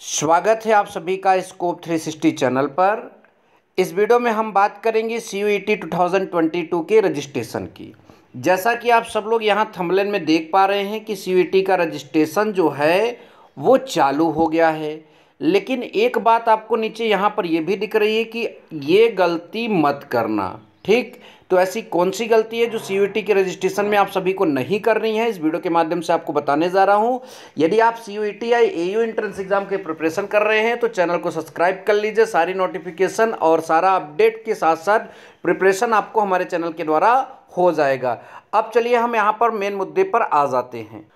स्वागत है आप सभी का स्कोप 360 चैनल पर। इस वीडियो में हम बात करेंगे सी यू टी टू के रजिस्ट्रेशन की। जैसा कि आप सब लोग यहाँ थमलन में देख पा रहे हैं कि सी का रजिस्ट्रेशन जो है, वो चालू हो गया है। लेकिन एक बात आपको नीचे यहाँ पर यह भी दिख रही है कि ये गलती मत करना, ठीक? तो ऐसी कौन सी गलती है जो सी के रजिस्ट्रेशन में आप सभी को नहीं करनी है? इस वीडियो के माध्यम से आपको बताने जा रहा हूँ। यदि आप सी या ए एंट्रेंस एग्ज़ाम के प्रिपरेशन कर रहे हैं तो चैनल को सब्सक्राइब कर लीजिए। सारी नोटिफिकेशन और सारा अपडेट के साथ साथ प्रिपरेशन आपको हमारे चैनल के द्वारा हो जाएगा। अब चलिए हम यहाँ पर मेन मुद्दे पर आ जाते हैं।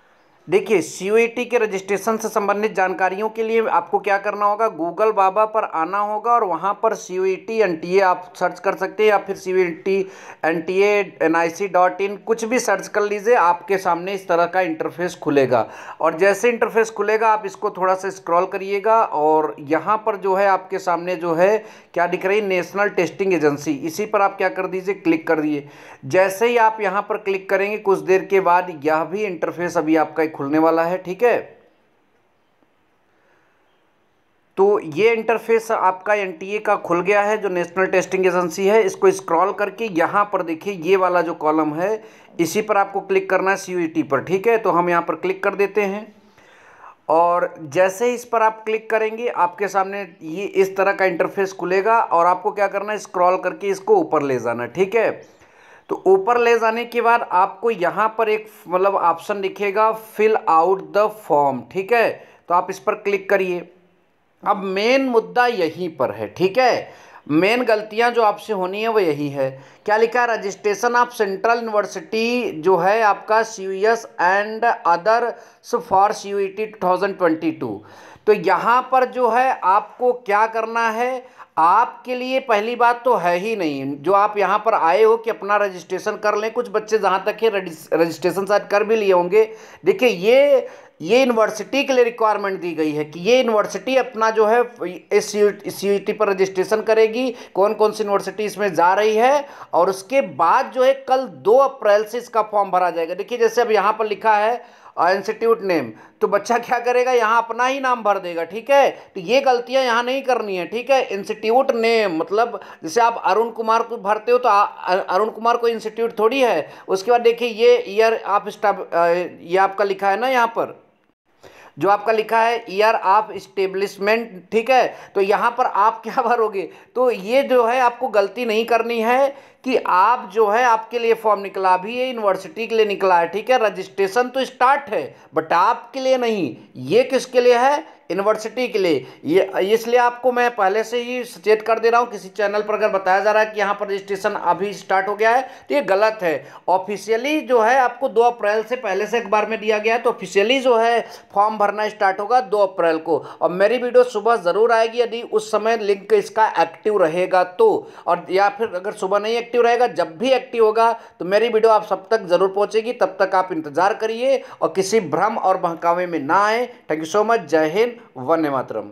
देखिए सी के रजिस्ट्रेशन से संबंधित जानकारियों के लिए आपको क्या करना होगा? गूगल बाबा पर आना होगा और वहाँ पर C U T N T A आप सर्च कर सकते हैं या फिर C U T N T N I C dot in कुछ भी सर्च कर लीजिए, आपके सामने इस तरह का इंटरफेस खुलेगा। और जैसे इंटरफेस खुलेगा, आप इसको थोड़ा सा स्क्रॉल करिएगा और यहाँ पर जो है आपके सामने जो है क्या दिख रही नेशनल टेस्टिंग एजेंसी इसी पर आप क्या कर दीजिए? क्लिक कर दिए जैसे ही आप यहाँ पर क्लिक करेंगे, कुछ देर के बाद यह भी इंटरफेस अभी आपका खुलने वाला है, ठीक है? तो ये इंटरफेस आपका एनटीए का खुल गया है, जो नेशनल टेस्टिंग एजेंसी है, इसको स्क्रॉल करके यहाँ पर देखिए, ये वाला जो कॉलम है, इसी पर आपको क्लिक करना है सी पर, ठीक है? तो हम यहाँ पर क्लिक कर देते हैं। और जैसे ही इस पर आप क्लिक करेंगे, आपके सामने ये इस तरह का इंटरफेस खुलेगा और आपको क्या करना है? स्क्रॉल करके इसको ऊपर ले जाना ठीक है? तो ऊपर ले जाने के बाद आपको यहाँ पर एक मतलब ऑप्शन दिखेगा फिल आउट द फॉर्म ठीक है? तो आप इस पर क्लिक करिए। अब मेन मुद्दा यहीं पर है, ठीक है? मेन गलतियाँ जो आपसे होनी है वो यही है। क्या लिखा है? रजिस्ट्रेशन ऑफ़ सेंट्रल यूनिवर्सिटी जो है आपका C and other for C U T two तो यहाँ पर जो है आपको क्या करना है? आपके लिए पहली बात तो है ही नहीं। जो आप यहाँ पर आए हो कि अपना रजिस्ट्रेशन कर लें, कुछ बच्चे जहाँ तक है रजिस्ट्रेशन शायद कर भी लिए होंगे। देखिए, ये ये यूनिवर्सिटी के लिए रिक्वायरमेंट दी गई है कि ये यूनिवर्सिटी अपना जो है, इस सी पर रजिस्ट्रेशन करेगी कौन कौन सी यूनिवर्सिटी इसमें जा रही है, और उसके बाद जो है, कल दो अप्रैल से इसका फॉर्म भरा जाएगा। देखिए, जैसे अब यहाँ पर लिखा है इंस्टीट्यूट नेम तो बच्चा क्या करेगा, यहाँ अपना ही नाम भर देगा, ठीक है? तो ये गलतियाँ यहाँ नहीं करनी है, ठीक है? इंस्टीट्यूट नेम मतलब जैसे आप अरुण कुमार को भरते हो तो अरुण कुमार को इंस्टीट्यूट थोड़ी है। उसके बाद देखिए, ये ईयर आप स्टाफ ये आपका लिखा है ना यहाँ पर? जो आपका लिखा है, ईयर ऑफ़ इस्टेब्लिशमेंट ठीक है? तो यहाँ पर आप क्या भरोगे? तो ये जो है, आपको गलती नहीं करनी है। कि आप जो है आपके लिए फॉर्म निकला भी है यूनिवर्सिटी के लिए निकला है, ठीक है? रजिस्ट्रेशन तो स्टार्ट है बट आपके लिए नहीं। ये किसके लिए है? यूनिवर्सिटी के लिए। ये, इसलिए आपको मैं पहले से ही सचेत कर दे रहा हूँ, किसी चैनल पर अगर बताया जा रहा है कि यहाँ पर रजिस्ट्रेशन अभी स्टार्ट हो गया है तो ये गलत है। ऑफिशियली जो है आपको दो अप्रैल से पहले से अखबार में दिया गया है तो ऑफिशियली जो है फॉर्म भरना स्टार्ट होगा दो अप्रैल को। और मेरी वीडियो सुबह ज़रूर आएगी, यदि उस समय लिंक इसका एक्टिव रहेगा तो। और या फिर अगर सुबह नहीं एक्टिव रहेगा, जब भी एक्टिव होगा तो मेरी वीडियो आप सब तक ज़रूर पहुंचेगी। तब तक आप इंतज़ार करिए और किसी भ्रम और बहकावे में ना आए। थैंक यू सो मच जय हिंद. वंदे मातरम.